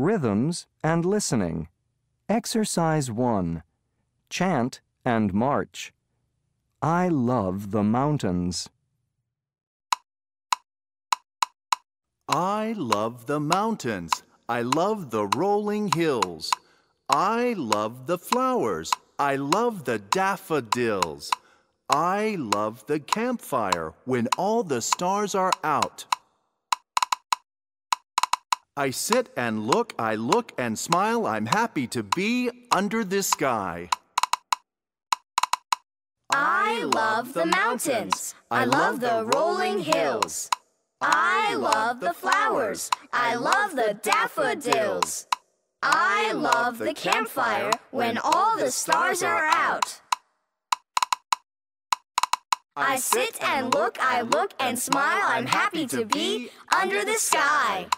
Rhythms and listening. Exercise 1. Chant and march. I love the mountains. I love the mountains. I love the rolling hills. I love the flowers. I love the daffodils. I love the campfire when all the stars are out. I sit and look, I look and smile. I'm happy to be under the sky. I love the mountains. I love the rolling hills. I love the flowers. I love the daffodils. I love the campfire when all the stars are out. I sit and look, I look and smile. I'm happy to be under the sky.